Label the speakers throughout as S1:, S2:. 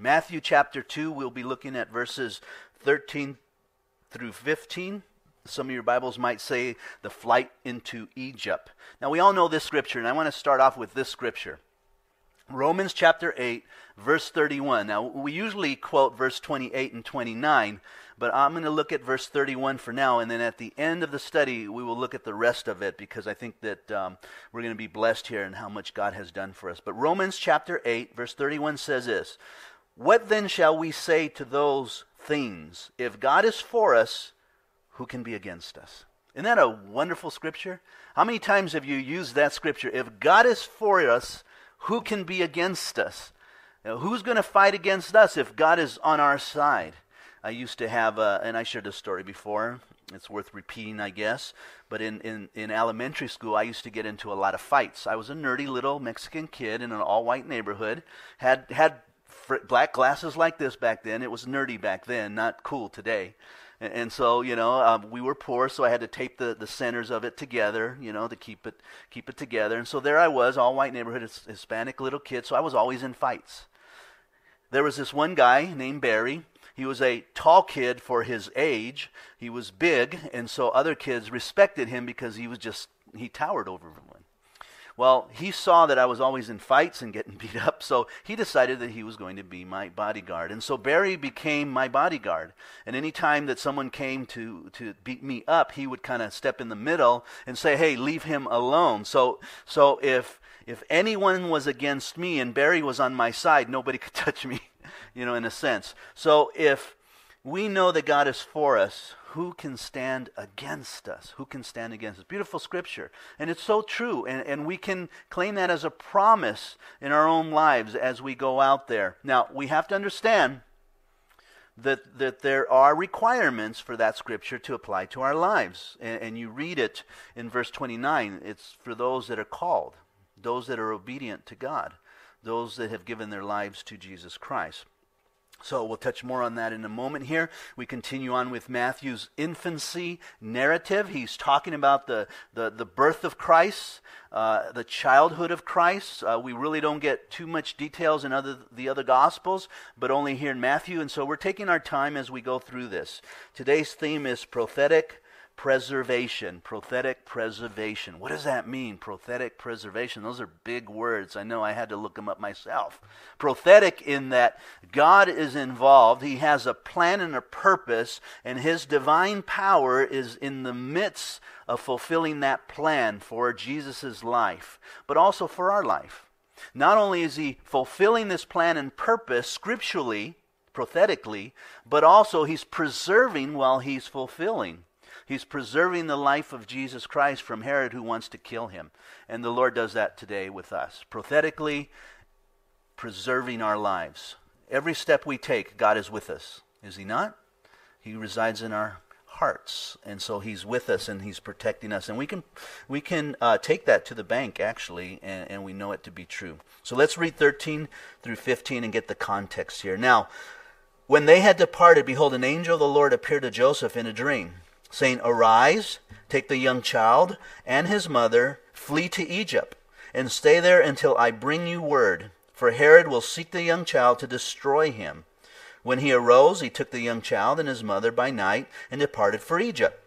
S1: Matthew chapter 2, we'll be looking at verses 13 through 15. Some of your Bibles might say the flight into Egypt. Now, we all know this scripture, and I want to start off with this scripture. Romans chapter 8, verse 31. Now, we usually quote verse 28 and 29, but I'm going to look at verse 31 for now, and then at the end of the study, we will look at the rest of it because I think that um, we're going to be blessed here in how much God has done for us. But Romans chapter 8, verse 31 says this What then shall we say to those things? If God is for us, who can be against us? Isn't that a wonderful scripture? How many times have you used that scripture? If God is for us, who can be against us? Know, who's going to fight against us if God is on our side? I used to have, a, and I shared this story before. It's worth repeating, I guess. But in, in, in elementary school, I used to get into a lot of fights. I was a nerdy little Mexican kid in an all white neighborhood. Had, had black glasses like this back then. It was nerdy back then, not cool today. And, and so, you know, um, we were poor, so I had to tape the, the centers of it together, you know, to keep it keep it together. And so there I was, all white neighborhood, Hispanic little kid. So I was always in fights. There was this one guy named Barry. He was a tall kid for his age. He was big, and so other kids respected him because he was just he towered over everyone. Well, he saw that I was always in fights and getting beat up, so he decided that he was going to be my bodyguard. And so Barry became my bodyguard. And any time that someone came to, to beat me up, he would kind of step in the middle and say, hey, leave him alone. So, so if, if anyone was against me and Barry was on my side, nobody could touch me, you know, in a sense. So if we know that God is for us, who can stand against us? Who can stand against us? Beautiful scripture. And it's so true. And, and we can claim that as a promise in our own lives as we go out there. Now, we have to understand that, that there are requirements for that scripture to apply to our lives. And, and you read it in verse 29. It's for those that are called, those that are obedient to God, those that have given their lives to Jesus Christ. So we'll touch more on that in a moment here. We continue on with Matthew's infancy narrative. He's talking about the, the, the birth of Christ, uh, the childhood of Christ. Uh, we really don't get too much details in other, the other Gospels, but only here in Matthew. And so we're taking our time as we go through this. Today's theme is prophetic preservation, prophetic preservation. What does that mean, prophetic preservation? Those are big words. I know I had to look them up myself. Prophetic in that God is involved, He has a plan and a purpose, and His divine power is in the midst of fulfilling that plan for Jesus' life, but also for our life. Not only is He fulfilling this plan and purpose scripturally, prophetically, but also He's preserving while He's fulfilling. He's preserving the life of Jesus Christ from Herod who wants to kill him. And the Lord does that today with us. Prophetically, preserving our lives. Every step we take, God is with us. Is He not? He resides in our hearts and so he's with us and he's protecting us and we can we can uh, take that to the bank actually and, and we know it to be true so let's read 13 through 15 and get the context here now when they had departed behold an angel of the lord appeared to joseph in a dream saying, Arise, take the young child and his mother, flee to Egypt, and stay there until I bring you word. For Herod will seek the young child to destroy him. When he arose, he took the young child and his mother by night and departed for Egypt,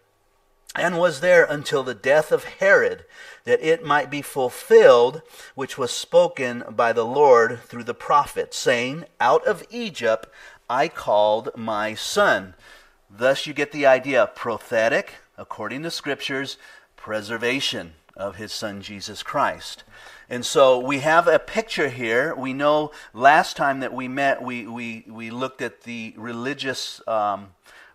S1: and was there until the death of Herod, that it might be fulfilled which was spoken by the Lord through the prophet, saying, Out of Egypt I called my son. Thus, you get the idea prophetic, according to scriptures, preservation of his son Jesus Christ. And so we have a picture here. We know last time that we met, we, we, we looked at the religious um,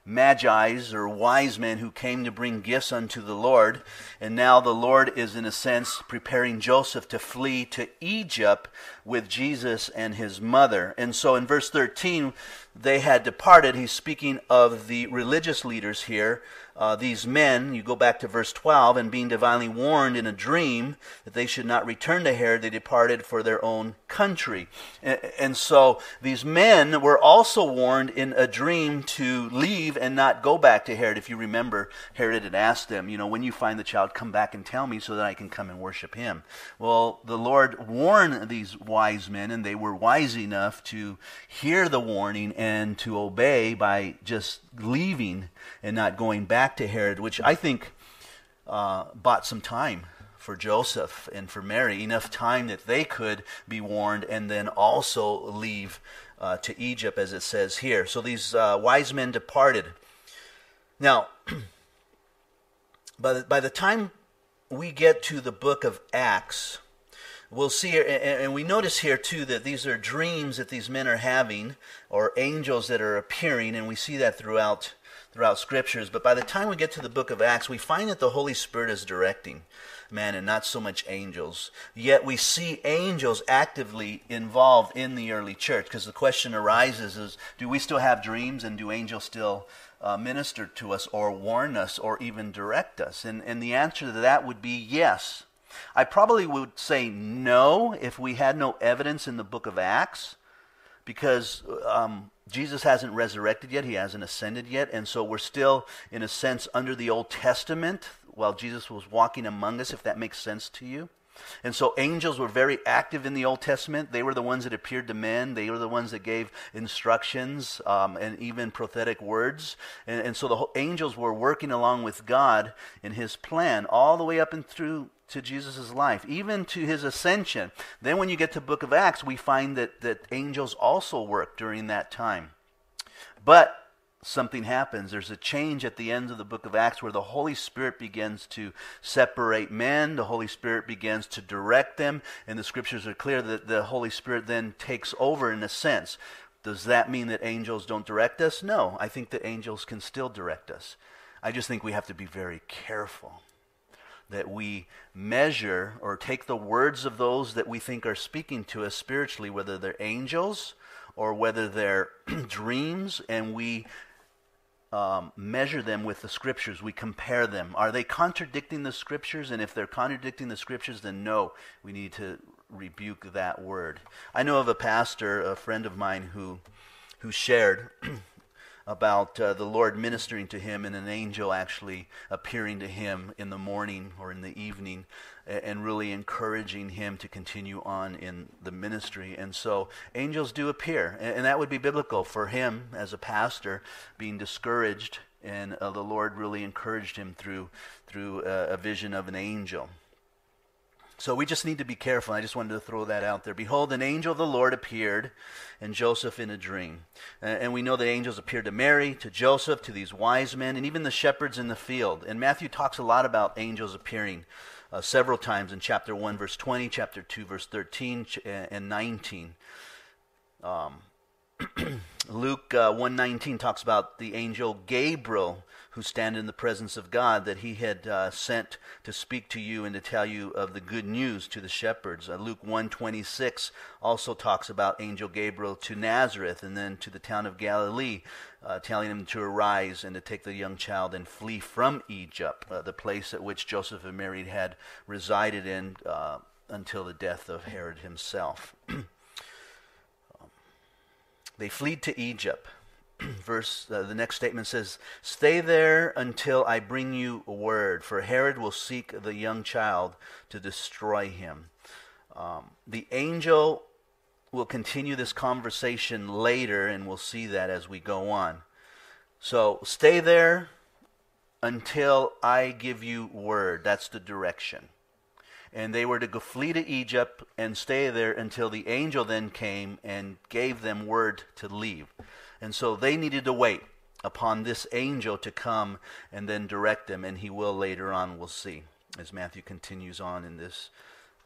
S1: magi's or wise men who came to bring gifts unto the Lord. And now the Lord is, in a sense, preparing Joseph to flee to Egypt with Jesus and his mother. And so in verse 13, they had departed. He's speaking of the religious leaders here uh, these men, you go back to verse 12, and being divinely warned in a dream that they should not return to Herod, they departed for their own country. And, and so these men were also warned in a dream to leave and not go back to Herod. If you remember, Herod had asked them, you know, when you find the child, come back and tell me so that I can come and worship him. Well, the Lord warned these wise men, and they were wise enough to hear the warning and to obey by just leaving and not going back to Herod, which I think uh, bought some time for Joseph and for Mary, enough time that they could be warned and then also leave uh, to Egypt, as it says here. So these uh, wise men departed. Now, by the, by the time we get to the book of Acts, we'll see, and we notice here too that these are dreams that these men are having, or angels that are appearing, and we see that throughout throughout scriptures. But by the time we get to the book of Acts, we find that the Holy Spirit is directing man and not so much angels. Yet we see angels actively involved in the early church because the question arises is do we still have dreams and do angels still uh, minister to us or warn us or even direct us? And, and the answer to that would be yes. I probably would say no if we had no evidence in the book of Acts because um, Jesus hasn't resurrected yet, he hasn't ascended yet, and so we're still, in a sense, under the Old Testament while Jesus was walking among us, if that makes sense to you. And so angels were very active in the Old Testament. They were the ones that appeared to men. They were the ones that gave instructions um, and even prophetic words. And, and so the angels were working along with God in His plan all the way up and through to Jesus' life, even to his ascension. Then when you get to book of Acts, we find that, that angels also work during that time. But something happens. There's a change at the end of the book of Acts where the Holy Spirit begins to separate men, the Holy Spirit begins to direct them, and the scriptures are clear that the Holy Spirit then takes over in a sense. Does that mean that angels don't direct us? No, I think that angels can still direct us. I just think we have to be very careful that we measure or take the words of those that we think are speaking to us spiritually, whether they're angels or whether they're dreams, and we um, measure them with the scriptures. We compare them. Are they contradicting the scriptures? And if they're contradicting the scriptures, then no, we need to rebuke that word. I know of a pastor, a friend of mine, who who shared about uh, the Lord ministering to him and an angel actually appearing to him in the morning or in the evening and really encouraging him to continue on in the ministry. And so angels do appear, and that would be biblical for him as a pastor being discouraged, and uh, the Lord really encouraged him through through uh, a vision of an angel. So we just need to be careful. I just wanted to throw that out there. Behold, an angel of the Lord appeared, and Joseph in a dream. and we know that angels appeared to Mary, to Joseph, to these wise men, and even the shepherds in the field. And Matthew talks a lot about angels appearing uh, several times in chapter 1, verse 20, chapter 2, verse 13, and 19. Um, Luke uh, 119 talks about the angel Gabriel who stand in the presence of God that he had uh, sent to speak to you and to tell you of the good news to the shepherds. Uh, Luke 126 also talks about angel Gabriel to Nazareth and then to the town of Galilee, uh, telling him to arise and to take the young child and flee from Egypt, uh, the place at which Joseph and Mary had resided in uh, until the death of Herod himself. they fled to Egypt. Verse uh, the next statement says stay there until i bring you a word for herod will seek the young child to destroy him. Um, the angel will continue this conversation later and we'll see that as we go on. So stay there until i give you word. That's the direction. And they were to go flee to egypt and stay there until the angel then came and gave them word to leave and so they needed to wait upon this angel to come and then direct them, and he will later on, we'll see, as Matthew continues on in this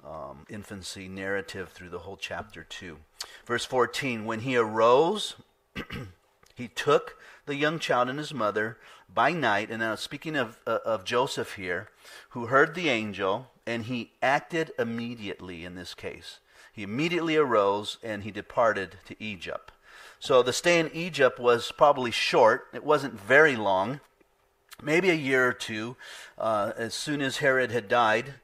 S1: um, infancy narrative through the whole chapter 2. Verse 14 When he arose, he took the young child and his mother by night, and now speaking of, uh, of Joseph here, who heard the angel, and he acted immediately in this case. He immediately arose and he departed to Egypt. So the stay in Egypt was probably short. It wasn't very long, maybe a year or two. Uh, as soon as Herod had died,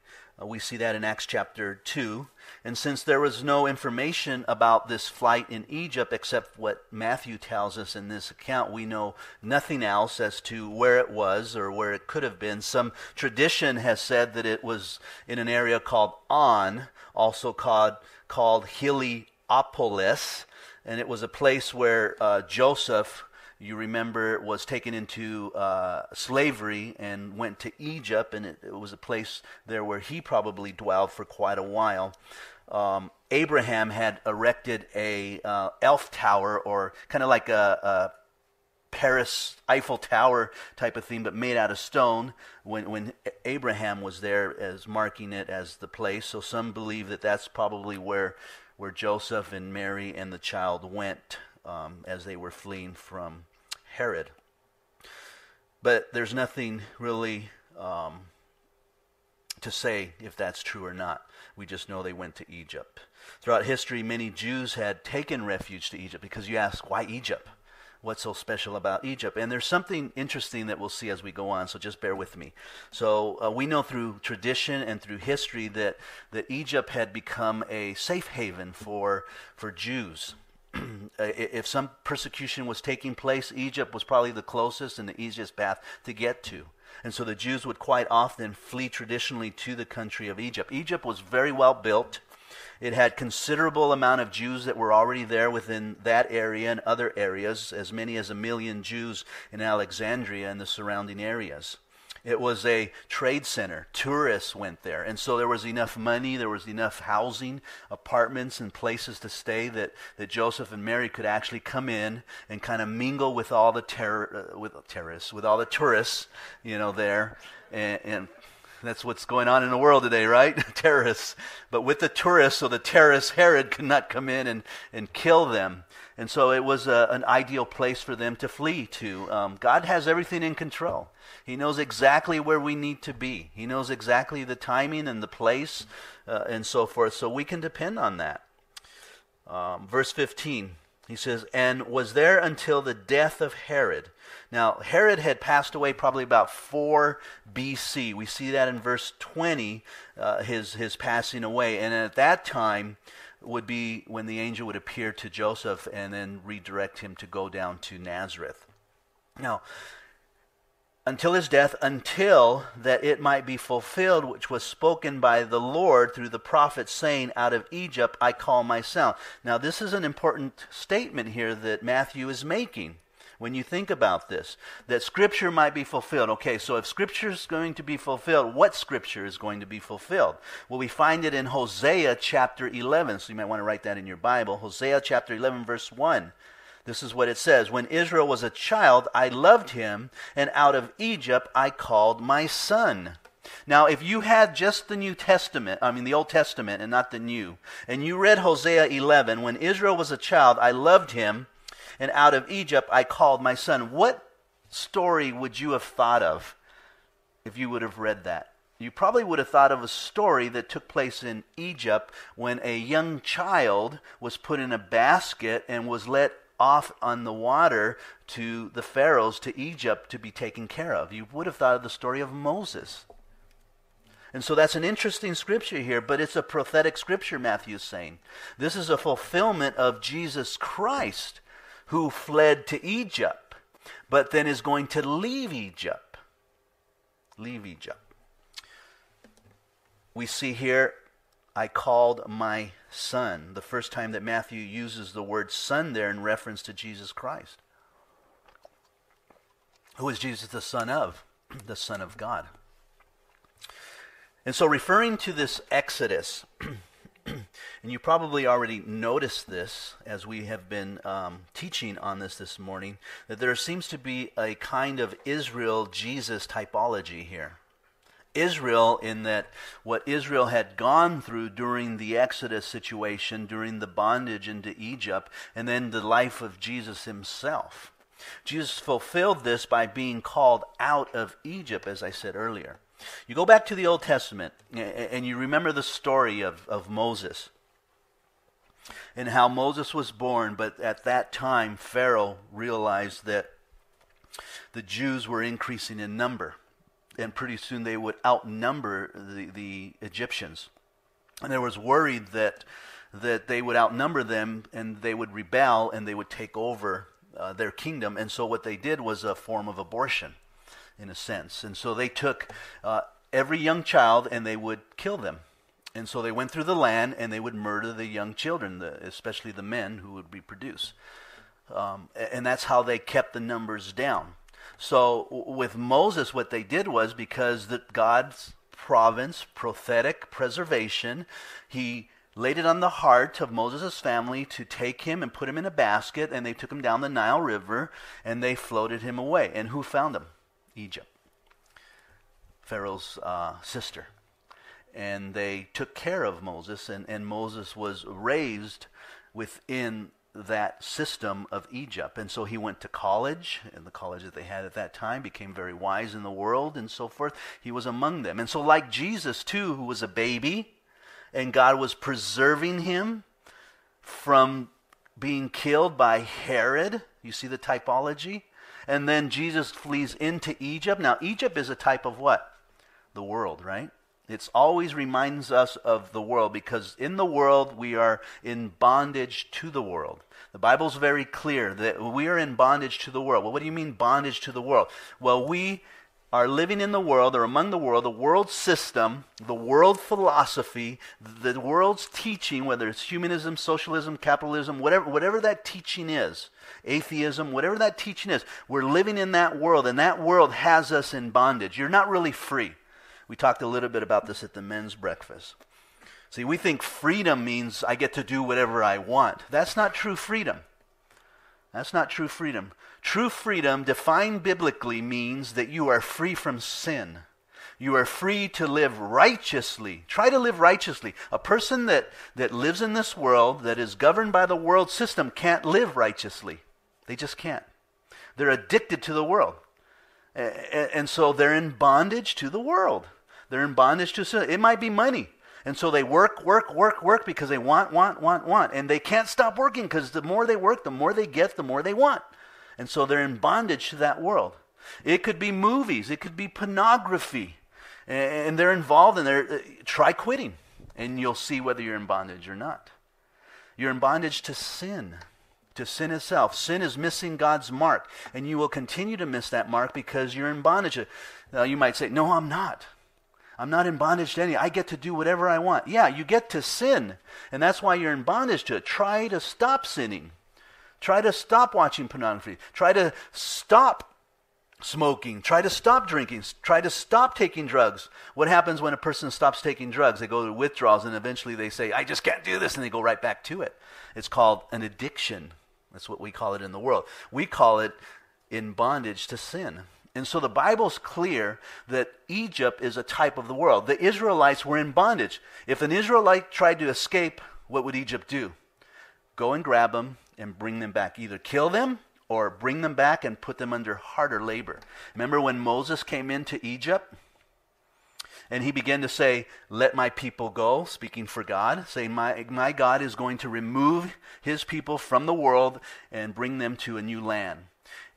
S1: uh, we see that in Acts chapter 2. And since there was no information about this flight in Egypt except what Matthew tells us in this account, we know nothing else as to where it was or where it could have been. Some tradition has said that it was in an area called On, also called, called Heliopolis, and it was a place where uh, Joseph you remember, was taken into uh, slavery and went to Egypt, and it, it, was a place there where he probably dwelled for quite a while. Um, Abraham had erected a uh, elf tower, or kind of like a, a Paris Eiffel Tower type of thing, but made out of stone when, when Abraham was there as marking it as the place. So some believe that that's probably where, where Joseph and Mary and the child went um, as they were fleeing from Herod. But there's nothing really um, to say if that's true or not. We just know they went to Egypt. Throughout history, many Jews had taken refuge to Egypt because you ask, why Egypt? What's so special about Egypt? And there's something interesting that we'll see as we go on, so just bear with me. So, uh, we know through tradition and through history that, that Egypt had become a safe haven for, for Jews. if some persecution was taking place, Egypt was probably the closest and the easiest path to get to. And so the Jews would quite often flee traditionally to the country of Egypt. Egypt was very well built. It had considerable amount of Jews that were already there within that area and other areas, as many as a million Jews in Alexandria and the surrounding areas. It was a trade center. Tourists went there. And so there was enough money, there was enough housing, apartments, and places to stay that, that Joseph and Mary could actually come in and kind of mingle with all the terror, uh, with terrorists, with all the tourists, you know, there. And, and that's what's going on in the world today, right? terrorists. But with the tourists, so the terrorist Herod could not come in and, and kill them. And so it was a, an ideal place for them to flee to. Um, God has everything in control. He knows exactly where we need to be. He knows exactly the timing and the place uh, and so forth. So we can depend on that. Um, verse 15, he says, And was there until the death of Herod. Now, Herod had passed away probably about 4 BC. We see that in verse 20, uh, his, his passing away. And at that time, would be when the angel would appear to Joseph and then redirect him to go down to Nazareth. Now, until his death, until that it might be fulfilled, which was spoken by the Lord through the prophet, saying, Out of Egypt I call my son. Now, this is an important statement here that Matthew is making when you think about this, that Scripture might be fulfilled. Okay, so if Scripture is going to be fulfilled, what Scripture is going to be fulfilled? Well, we find it in Hosea chapter 11, so you might want to write that in your Bible. Hosea chapter 11, verse 1. This is what it says When Israel was a child, I loved him, and out of Egypt I called my son. Now, if you had just the New Testament, I mean the Old Testament and not the New, and you read Hosea 11, when Israel was a child, I loved him, and out of Egypt I called my son. What story would you have thought of if you would have read that? You probably would have thought of a story that took place in Egypt when a young child was put in a basket and was let off on the water to the pharaohs to Egypt to be taken care of. You would have thought of the story of Moses. And so that's an interesting scripture here, but it's a prophetic scripture, Matthew is saying. This is a fulfillment of Jesus Christ who fled to Egypt, but then is going to leave Egypt. Leave Egypt. We see here, I called my son. The first time that Matthew uses the word son there in reference to Jesus Christ. Who is Jesus the son of? The son of God. And so, referring to this Exodus, and you probably already noticed this as we have been um, teaching on this this morning, that there seems to be a kind of Israel Jesus typology here. Israel, in that what Israel had gone through during the Exodus situation, during the bondage into Egypt, and then the life of Jesus himself. Jesus fulfilled this by being called out of Egypt, as I said earlier. You go back to the Old Testament and you remember the story of, of Moses and how Moses was born, but at that time Pharaoh realized that the Jews were increasing in number, and pretty soon they would outnumber the, the Egyptians. And there was worried that, that they would outnumber them and they would rebel and they would take over uh, their kingdom. And so what they did was a form of abortion, in a sense. And so they took uh, every young child and they would kill them. And so they went through the land and they would murder the young children, the, especially the men who would reproduce. Um, and that's how they kept the numbers down. So with Moses, what they did was because the, God's province, prophetic preservation, he laid it on the heart of Moses' family to take him and put him in a basket, and they took him down the Nile River and they floated him away. And who found him? Egypt, Pharaoh's uh, sister. And they took care of Moses, and, and Moses was raised within that system of Egypt. And so he went to college, and the college that they had at that time became very wise in the world and so forth. He was among them. And so, like Jesus, too, who was a baby, and God was preserving him from being killed by Herod. You see the typology? And then Jesus flees into Egypt. Now, Egypt is a type of what? The world, right? It always reminds us of the world because in the world we are in bondage to the world. The Bible's very clear that we are in bondage to the world. Well, what do you mean bondage to the world? Well, we are living in the world or among the world, the world system, the world philosophy, the world's teaching, whether it's humanism, socialism, capitalism, whatever, whatever that teaching is, atheism, whatever that teaching is, we're living in that world, and that world has us in bondage. You're not really free. We talked a little bit about this at the men's breakfast. See, we think freedom means I get to do whatever I want. That's not true freedom. That's not true freedom. True freedom, defined biblically, means that you are free from sin. You are free to live righteously. Try to live righteously. A person that, that lives in this world, that is governed by the world system, can't live righteously. They just can't. They're addicted to the world. And so they're in bondage to the world. They're in bondage to sin. It might be money. And so they work, work, work, work because they want, want, want, want. And they can't stop working because the more they work, the more they get, the more they want. And so they're in bondage to that world. It could be movies, it could be pornography. And they're involved in they're, uh, try quitting. And you'll see whether you're in bondage or not. You're in bondage to sin to sin itself. Sin is missing God's mark, and you will continue to miss that mark because you're in bondage. Now, you might say, No, I'm not. I'm not in bondage to any. I get to do whatever I want. Yeah, you get to sin, and that's why you're in bondage to it. Try to stop sinning. Try to stop watching pornography. Try to stop smoking. Try to stop drinking. Try to stop taking drugs. What happens when a person stops taking drugs? They go to withdrawals, and eventually they say, I just can't do this, and they go right back to it. It's called an addiction. That's what we call it in the world. We call it in bondage to sin. And so the Bible's clear that Egypt is a type of the world. The Israelites were in bondage. If an Israelite tried to escape, what would Egypt do? Go and grab them and bring them back. Either kill them or bring them back and put them under harder labor. Remember when Moses came into Egypt? And he began to say, Let my people go, speaking for God, saying, my, my God is going to remove his people from the world and bring them to a new land.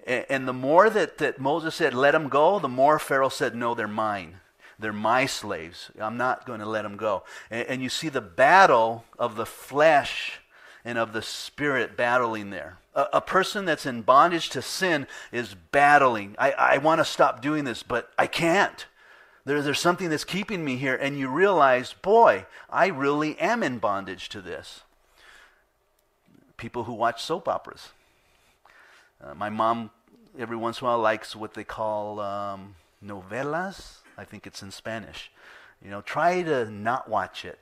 S1: And the more that, that Moses said, let them go, the more Pharaoh said, no, they're mine. They're my slaves. I'm not going to let them go. And, and, you see the battle of the flesh and of the spirit battling there. A, a person that's in bondage to sin is battling. I, I want to stop doing this, but I can't. There, there's something that's keeping me here. And you realize, boy, I really am in bondage to this. People who watch soap operas uh, my mom, every once in a while, likes what they call um, novelas. I think it's in Spanish. You know, try to not watch it.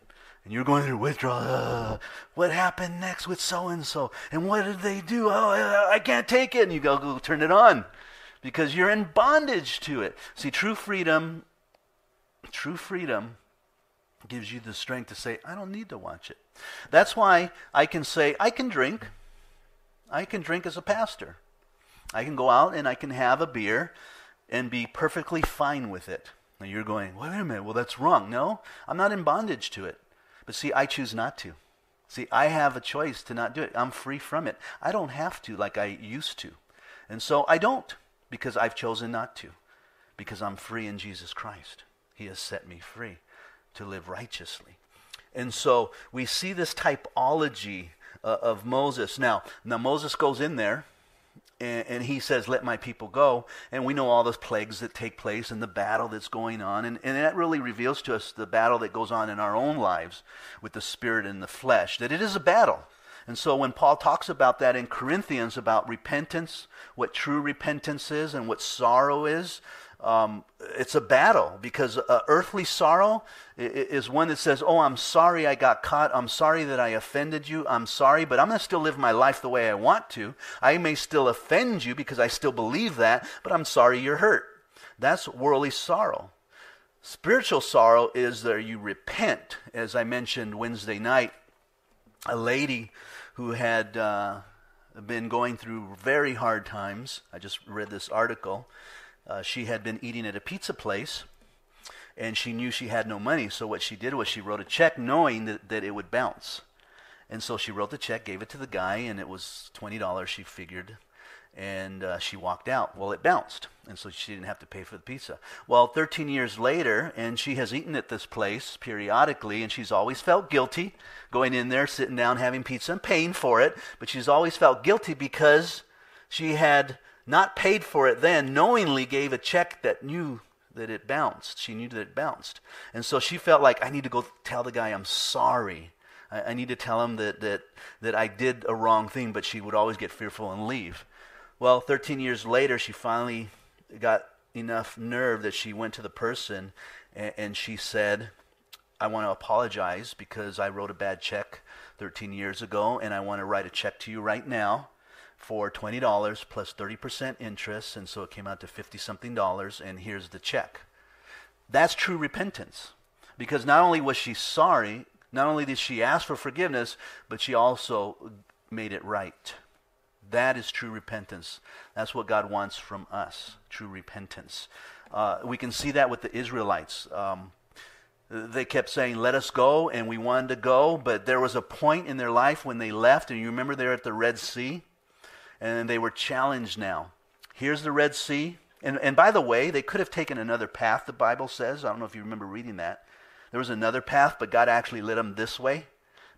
S1: And you're going through withdrawal. Uh, what happened next with so and so? And what did they do? Oh, I can't take it. And you go, go turn it on because you're in bondage to it. See, true freedom, true freedom gives you the strength to say, I don't need to watch it. That's why I can say, I can drink. I can drink as a pastor. I can go out and I can have a beer and be perfectly fine with it. Now you're going, wait a minute, well, that's wrong. No, I'm not in bondage to it. But see, I choose not to. See, I have a choice to not do it. I'm free from it. I don't have to like I used to. And so I don't because I've chosen not to. Because I'm free in Jesus Christ. He has set me free to live righteously. And so we see this typology uh, of Moses. Now, now Moses goes in there and, and, he says, Let my people go. And we know all those plagues that take place and the battle that's going on. And, and that really reveals to us the battle that goes on in our own lives with the spirit and the flesh, that it is a battle. And so when Paul talks about that in Corinthians, about repentance, what true repentance is and what sorrow is, um, it's a battle because uh, earthly sorrow is one that says, Oh, I'm sorry I got caught. I'm sorry that I offended you. I'm sorry, but I'm going to still live my life the way I want to. I may still offend you because I still believe that, but I'm sorry you're hurt. That's worldly sorrow. Spiritual sorrow is that you repent. As I mentioned Wednesday night, a lady who had uh, been going through very hard times, I just read this article uh, she had been eating at a pizza place and she knew she had no money. So what she did was she wrote a check knowing that, that it would bounce. And so she wrote the check, gave it to the guy, and it was $20, she figured. And uh, she walked out. Well, it bounced. And so she didn't have to pay for the pizza. Well, 13 years later, and she has eaten at this place periodically, and she's always felt guilty going in there, sitting down, having pizza, and paying for it. But she's always felt guilty because she had not paid for it then, knowingly gave a check that knew that it bounced. She knew that it bounced. And so she felt like, I need to go tell the guy I'm sorry. I, I need to tell him that, that, that I did a wrong thing, but she would always get fearful and leave. Well, 13 years later, she finally got enough nerve that she went to the person and, and she said, I want to apologize because I wrote a bad check 13 years ago, and I want to write a check to you right now for $20 plus 30% interest, and so it came out to 50 something dollars, and here's the check. That's true repentance. Because not only was she sorry, not only did she ask for forgiveness, but she also made it right. That is true repentance. That's what God wants from us true repentance. Uh, we can see that with the Israelites. Um, they kept saying, Let us go, and we wanted to go, but there was a point in their life when they left, and you remember they're at the Red Sea? And they were challenged now. Here's the Red Sea. And, and by the way, they could have taken another path, the Bible says. I don't know if you remember reading that. There was another path, but God actually led them this way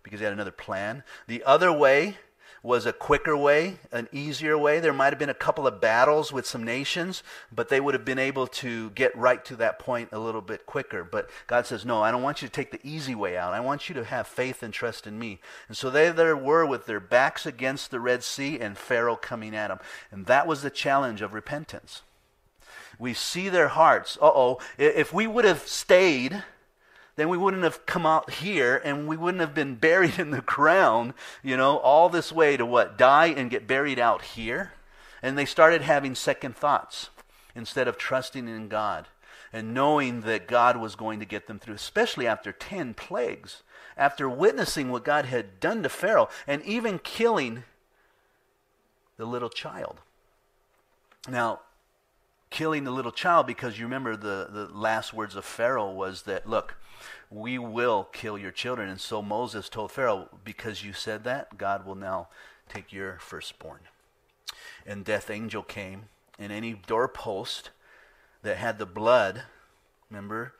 S1: because he had another plan. The other way was a quicker way, an easier way. There might have been a couple of battles with some nations, but they would have been able to get right to that point a little bit quicker. But God says, No, I don't want you to take the easy way out. I want you to have faith and trust in me. And so they there were with their backs against the Red Sea and Pharaoh coming at them. And that was the challenge of repentance. We see their hearts. Uh oh, if we would have stayed then we wouldn't have come out here and we wouldn't have been buried in the ground, you know, all this way to what? Die and get buried out here? And they started having second thoughts instead of trusting in God and knowing that God was going to get them through, especially after 10 plagues, after witnessing what God had done to Pharaoh and even killing the little child. Now, killing the little child because you remember the, the last words of Pharaoh was that, look, we will kill your children. And so Moses told Pharaoh, because you said that, God will now take your firstborn. And death angel came, and any doorpost that had the blood, remember,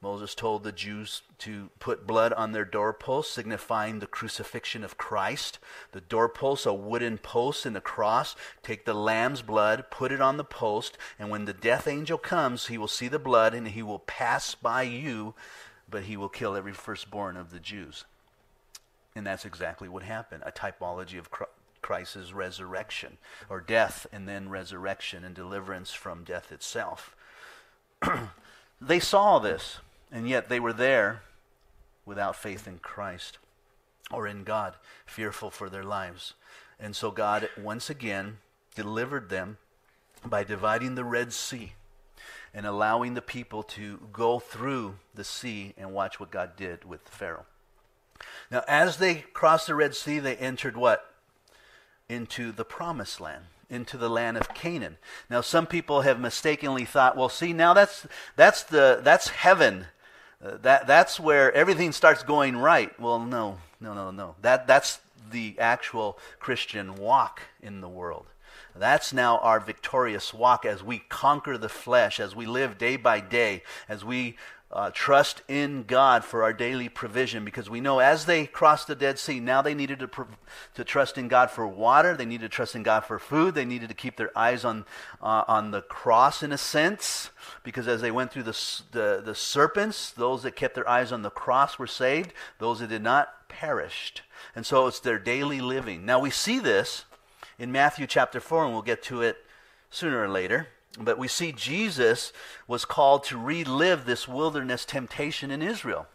S1: Moses told the Jews to put blood on their doorposts, signifying the crucifixion of Christ. The doorpost, a wooden post in the cross, take the lamb's blood, put it on the post, and when the death angel comes, he will see the blood and he will pass by you but he will kill every firstborn of the Jews. And that's exactly what happened a typology of Christ's resurrection, or death and then resurrection and deliverance from death itself. they saw this, and yet they were there without faith in Christ or in God, fearful for their lives. And so God once again delivered them by dividing the Red Sea and allowing the people to go through the sea and watch what God did with Pharaoh. Now, as they crossed the Red Sea, they entered what? Into the promised land, into the land of Canaan. Now, some people have mistakenly thought, well, see, now that's, that's, the, that's heaven. Uh, that, that's where everything starts going right. Well, no, no, no, no. That, that's the actual Christian walk in the world. That's now our victorious walk as we conquer the flesh, as we live day by day, as we uh, trust in God for our daily provision because we know as they crossed the Dead Sea, now they needed to, to trust in God for water, they needed to trust in God for food, they needed to keep their eyes on, uh, on the cross in a sense because as they went through the, the, the serpents, those that kept their eyes on the cross were saved, those that did not perished. And so it's their daily living. Now we see this in Matthew chapter 4, and we'll get to it sooner or later. But we see Jesus was called to relive this wilderness temptation in Israel.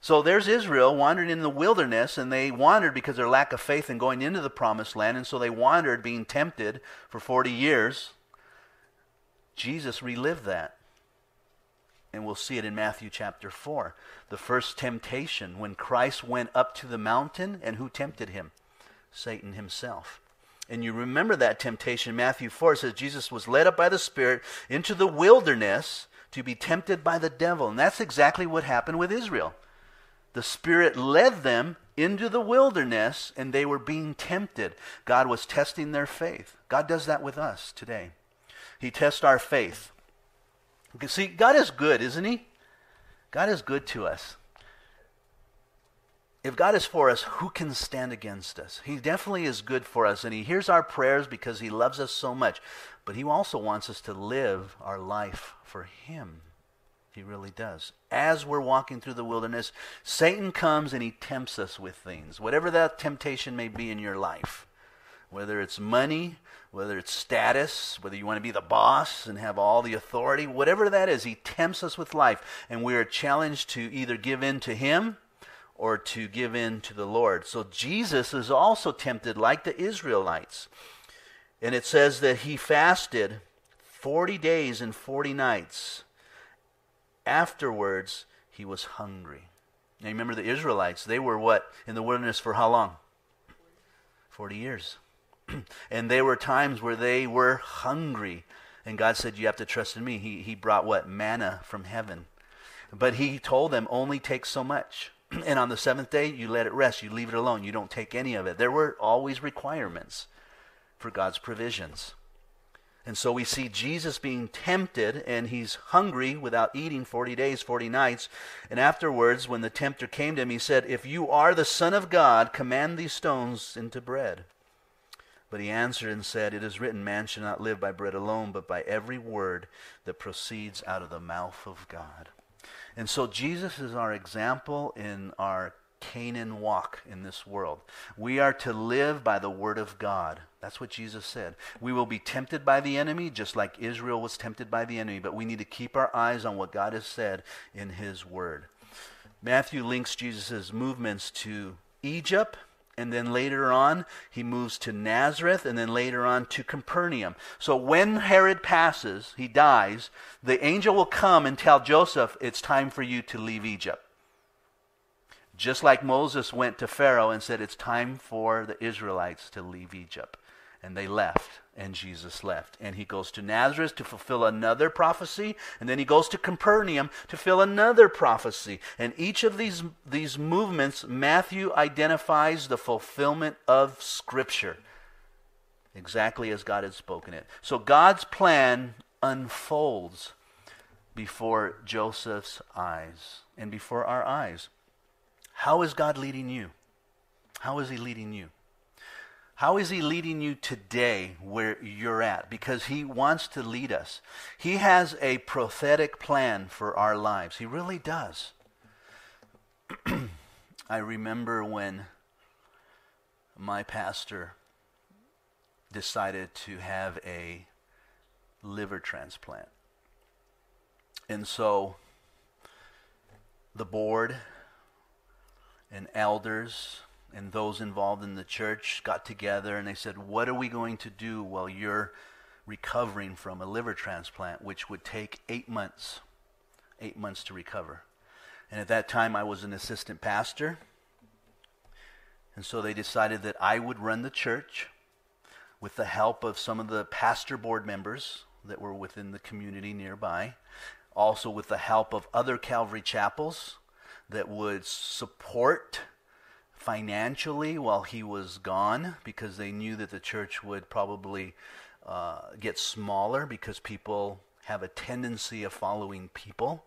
S1: So there's Israel wandering in the wilderness, and they wandered because of their lack of faith in going into the promised land, and so they wandered being tempted for 40 years. Jesus relived that. And we'll see it in Matthew chapter 4. The first temptation, when Christ went up to the mountain, and who tempted him? Satan himself. And you remember that temptation. Matthew 4 says Jesus was led up by the Spirit into the wilderness to be tempted by the devil. And that's exactly what happened with Israel. The Spirit led them into the wilderness and they were being tempted. God was testing their faith. God does that with us today. He tests our faith. See, God is good, isn't He? God is good to us if God is for us, who can stand against us? He definitely is good for us, and He hears our prayers because He loves us so much. But He also wants us to live our life for Him. He really does. As we're walking through the wilderness, Satan comes and he tempts us with things, whatever that temptation may be in your life. Whether it's money, whether it's status, whether you want to be the boss and have all the authority, whatever that is, he tempts us with life. And we are challenged to either give in to him or to give in to the Lord. So Jesus is also tempted like the Israelites. And it says that he fasted 40 days and 40 nights. Afterwards, he was hungry. Now remember the Israelites, they were what? In the wilderness for how long? 40 years. and there were times where they were hungry. And God said, You have to trust in me. He, he brought what? Manna from heaven. But he told them, Only take so much. and on the seventh day, you let it rest. You leave it alone. You don't take any of it. There were always requirements for God's provisions. And so we see Jesus being tempted, and he's hungry without eating 40 days, 40 nights. And afterwards, when the tempter came to him, he said, If you are the Son of God, command these stones into bread. But he answered and said, It is written, Man shall not live by bread alone, but by every word that proceeds out of the mouth of God. And so Jesus is our example in our Canaan walk in this world. We are to live by the word of God. That's what Jesus said. We will be tempted by the enemy, just like Israel was tempted by the enemy, but we need to keep our eyes on what God has said in his word. Matthew links Jesus' movements to Egypt and then later on he moves to Nazareth, and then later on to Capernaum. So when Herod passes, he dies, the angel will come and tell Joseph, It's time for you to leave Egypt. Just like Moses went to Pharaoh and said, It's time for the Israelites to leave Egypt. And they left and Jesus left. And he goes to Nazareth to fulfill another prophecy, and then he goes to Capernaum to fill another prophecy. And each of these, these movements, Matthew identifies the fulfillment of Scripture, exactly as God had spoken it. So God's plan unfolds before Joseph's eyes and before our eyes. How is God leading you? How is he leading you? How is He leading you today where you're at? Because He wants to lead us. He has a prophetic plan for our lives. He really does. I remember when my pastor decided to have a liver transplant. And so the board and elders and those involved in the church got together and they said, What are we going to do while you're recovering from a liver transplant, which would take eight months? Eight months to recover. And at that time, I was an assistant pastor. And so they decided that I would run the church with the help of some of the pastor board members that were within the community nearby, also with the help of other Calvary chapels that would support financially while he was gone because they knew that the church would probably uh, get smaller because people have a tendency of following people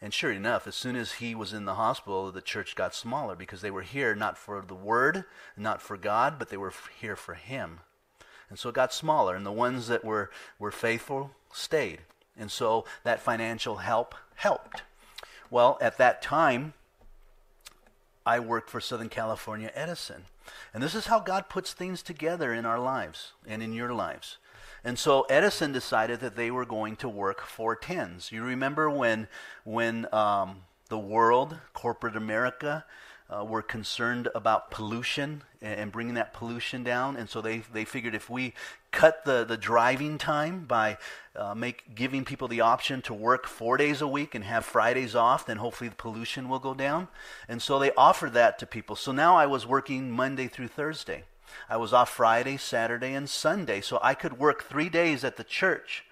S1: And sure enough, as soon as he was in the hospital, the church got smaller because they were here not for the word, not for God, but they were here for him. And so it got smaller, and the ones that were, were faithful stayed. And so that financial help helped. Well, at that time, I worked for Southern California Edison. And this is how God puts things together in our lives and in your lives. And so Edison decided that they were going to work for tens. You remember when, when um, the world, corporate America, uh, were concerned about pollution and, bringing that pollution down, and so they, they figured if we cut the, the driving time by uh, make giving people the option to work four days a week and have Fridays off, then hopefully the pollution will go down. And so they offered that to people. So now I was working Monday through Thursday. I was off Friday, Saturday, and Sunday, so I could work three days at the church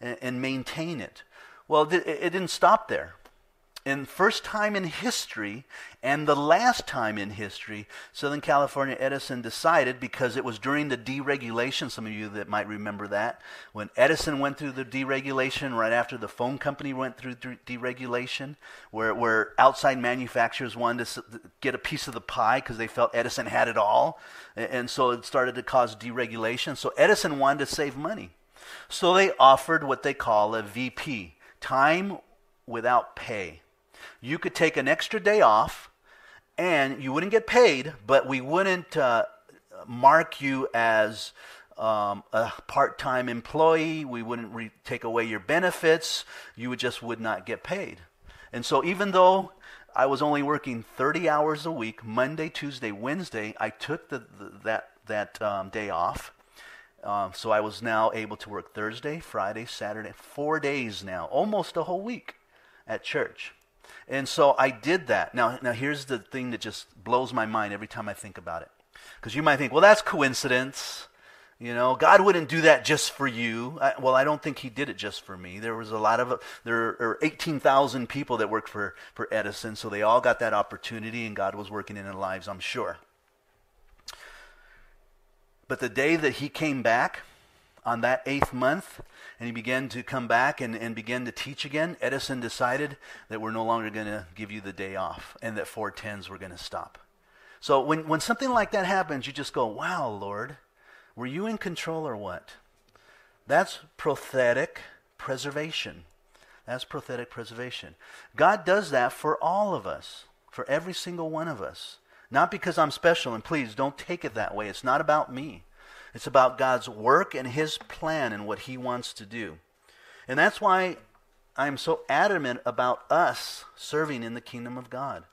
S1: and, and maintain it. Well, it, it didn't stop there in first time in history and the last time in history, Southern California Edison decided because it was during the deregulation, some of you that might remember that, when Edison went through the deregulation right after the phone company went through deregulation, where, where outside manufacturers wanted to get a piece of the pie because they felt Edison had it all, and so it started to cause deregulation. So Edison wanted to save money. So they offered what they call a VP, time without pay you could take an extra day off and you wouldn't get paid, but we wouldn't uh, mark you as um, a part-time employee. We wouldn't re- take away your benefits. You would just would not get paid. And so even though I was only working 30 hours a week, Monday, Tuesday, Wednesday, I took the, the that that um, day off. Um, so I was now able to work Thursday, Friday, Saturday, four days now, almost a whole week at church. And so I did that. Now, now here's the thing that just blows my mind every time I think about it. Because you might think, well, that's coincidence. You know, God wouldn't do that just for you. I, well, I don't think He did it just for me. There was a lot of there are 18,000 people that worked for for Edison, so they all got that opportunity, and God was working in their lives, I'm sure. But the day that He came back, on that eighth month, and he began to come back and, and begin to teach again, Edison decided that we're no longer going to give you the day off and that 410s were going to stop. So when, when something like that happens, you just go, wow, Lord, were you in control or what? That's prophetic preservation. That's prophetic preservation. God does that for all of us, for every single one of us. Not because I'm special, and please don't take it that way. It's not about me. It's about God's work and His plan and what He wants to do. And that's why I'm so adamant about us serving in the kingdom of God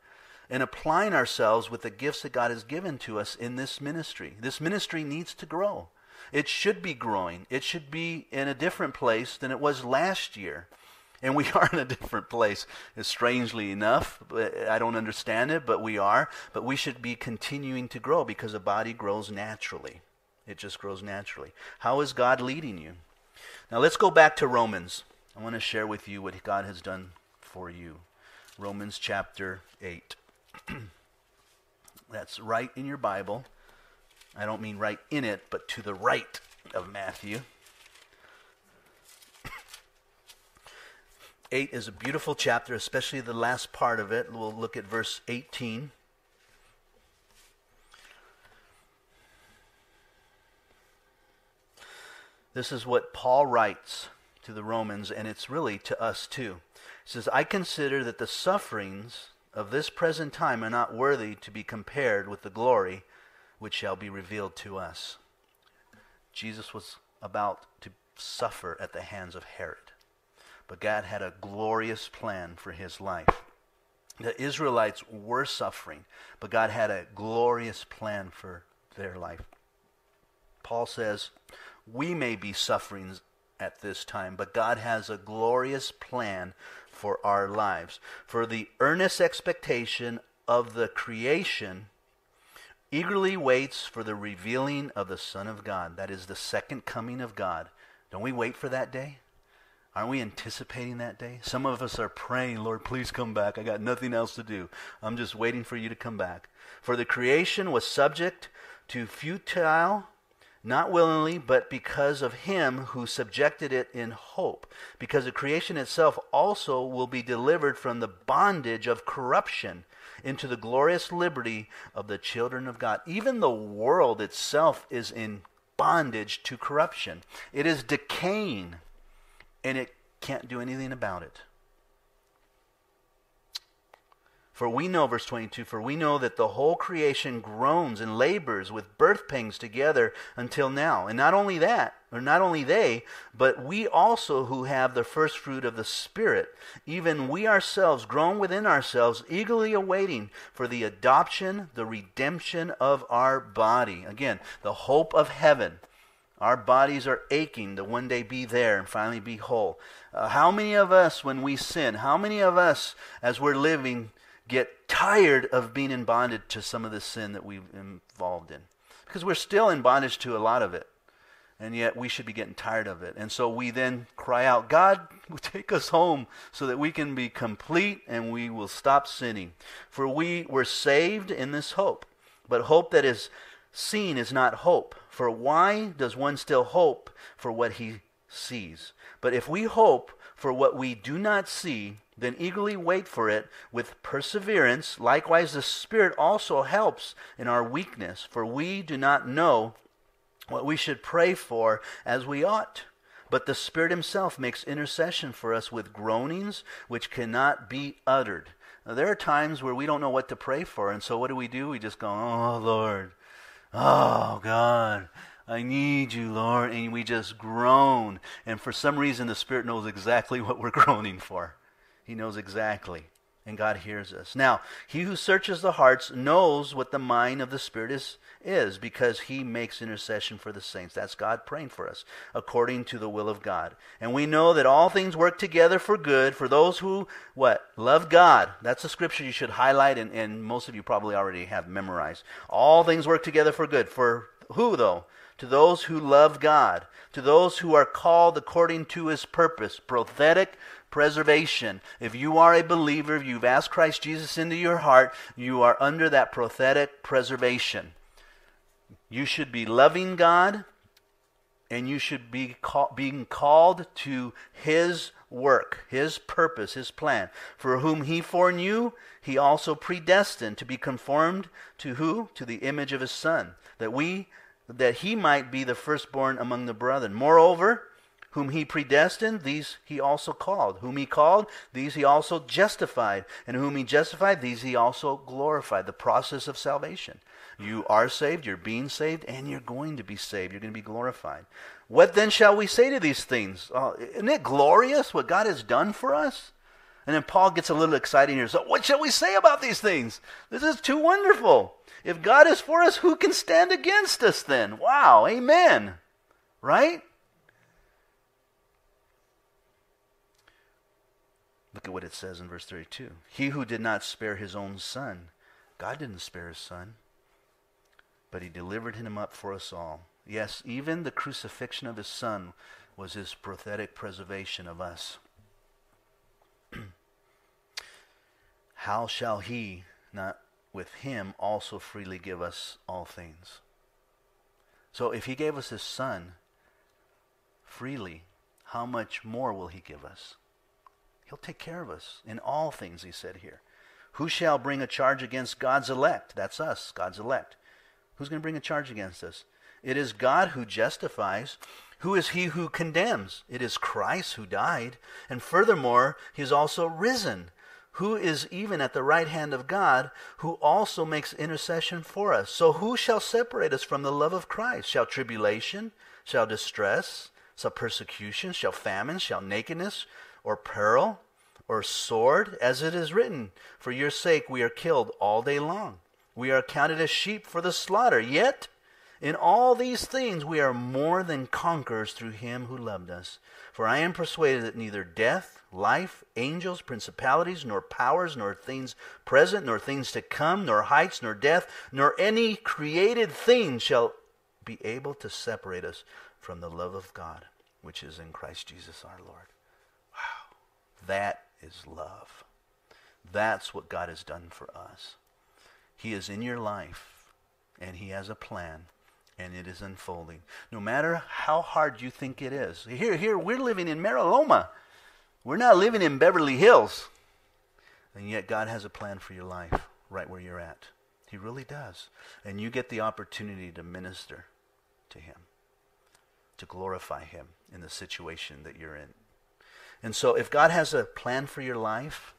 S1: and applying ourselves with the gifts that God has given to us in this ministry. This ministry needs to grow. It should be growing. It should be in a different place than it was last year. And we are in a different place, strangely enough. I don't understand it, but we are. But we should be continuing to grow because a body grows naturally. It just grows naturally. How is God leading you? Now let's go back to Romans. I want to share with you what God has done for you. Romans chapter 8. That's right in your Bible. I don't mean right in it, but to the right of Matthew. 8 is a beautiful chapter, especially the last part of it. We'll look at verse 18. This is what Paul writes to the Romans, and it's really to us too. He says, I consider that the sufferings of this present time are not worthy to be compared with the glory which shall be revealed to us. Jesus was about to suffer at the hands of Herod, but God had a glorious plan for his life. The Israelites were suffering, but God had a glorious plan for their life. Paul says, we may be suffering at this time, but God has a glorious plan for our lives. For the earnest expectation of the creation eagerly waits for the revealing of the Son of God. That is the second coming of God. Don't we wait for that day? Aren't we anticipating that day? Some of us are praying, Lord, please come back. I got nothing else to do. I'm just waiting for you to come back. For the creation was subject to futile not willingly, but because of him who subjected it in hope, because the creation itself also will be delivered from the bondage of corruption into the glorious liberty of the children of God. Even the world itself is in bondage to corruption, it is decaying, and it can't do anything about it. For we know, verse 22, for we know that the whole creation groans and labors with birth pangs together until now. And not only that, or not only they, but we also who have the first fruit of the Spirit, even we ourselves groan within ourselves, eagerly awaiting for the adoption, the redemption of our body. Again, the hope of heaven. Our bodies are aching to one day be there and finally be whole. Uh, how many of us, when we sin, how many of us, as we're living, get tired of being in bondage to some of the sin that we've involved in. Because we're still in bondage to a lot of it. And yet we should be getting tired of it. And so we then cry out, God, take us home so that we can be complete and we will stop sinning. For we were saved in this hope. But hope that is seen is not hope. For why does one still hope for what he sees? But if we hope for what we do not see, then eagerly wait for it with perseverance. Likewise, the Spirit also helps in our weakness, for we do not know what we should pray for as we ought. But the Spirit Himself makes intercession for us with groanings which cannot be uttered. Now, there are times where we don't know what to pray for, and so what do we do? We just go, Oh, Lord. Oh, God. I need you, Lord. And we just groan. And for some reason, the Spirit knows exactly what we're groaning for. He knows exactly. And God hears us. Now, he who searches the hearts knows what the mind of the Spirit is, is because he makes intercession for the saints. That's God praying for us according to the will of God. And we know that all things work together for good for those who, what? Love God. That's a scripture you should highlight, and, and most of you probably already have memorized. All things work together for good. For who, though? To those who love God, to those who are called according to his purpose. Prophetic preservation. If you are a believer, if you've asked Christ Jesus into your heart, you are under that prophetic preservation. You should be loving God and you should be call, being called to his work, his purpose, his plan. For whom he foreknew, he also predestined to be conformed to who? To the image of his son, that we that he might be the firstborn among the brethren. Moreover, whom he predestined, these he also called. Whom he called, these he also justified. And whom he justified, these he also glorified. The process of salvation. You are saved, you're being saved, and you're going to be saved. You're going to be glorified. What then shall we say to these things? Uh, isn't it glorious what God has done for us? And then Paul gets a little excited here. So, what shall we say about these things? This is too wonderful. If God is for us, who can stand against us then? Wow, amen. Right? Look at what it says in verse 32. He who did not spare his own son, God didn't spare his son, but he delivered him up for us all. Yes, even the crucifixion of his son was his prophetic preservation of us. How shall he not with him also freely give us all things? So if he gave us his son freely, how much more will he give us? He'll take care of us in all things, he said here. Who shall bring a charge against God's elect? That's us, God's elect. Who's going to bring a charge against us? It is God who justifies. Who is he who condemns? It is Christ who died. And furthermore, he is also risen, who is even at the right hand of God, who also makes intercession for us. So who shall separate us from the love of Christ? Shall tribulation? Shall distress? Shall persecution? Shall famine? Shall nakedness? Or peril or sword, as it is written, For your sake we are killed all day long. We are counted as sheep for the slaughter. Yet, in all these things we are more than conquerors through him who loved us. For I am persuaded that neither death, life, angels, principalities, nor powers, nor things present, nor things to come, nor heights, nor depth, nor any created thing shall be able to separate us from the love of God, which is in Christ Jesus our Lord. That is love. That's what God has done for us. He is in your life, and He has a plan, and it is unfolding. No matter how hard you think it is. Here, here, we're living in Mira Loma. We're not living in Beverly Hills. And yet God has a plan for your life right where you're at. He really does. And you get the opportunity to minister to Him, to glorify Him in the situation that you're in. And so, if God has a plan for your life,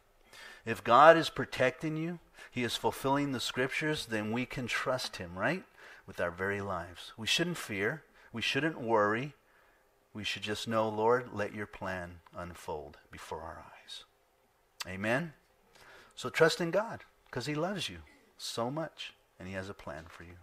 S1: if God is protecting you, He is fulfilling the scriptures, then we can trust Him, right? With our very lives. We shouldn't fear. We shouldn't worry. We should just know, Lord, let your plan unfold before our eyes. Amen? So trust in God because He loves you so much and He has a plan for you.